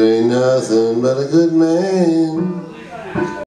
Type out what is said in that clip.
ain't nothing but a good man.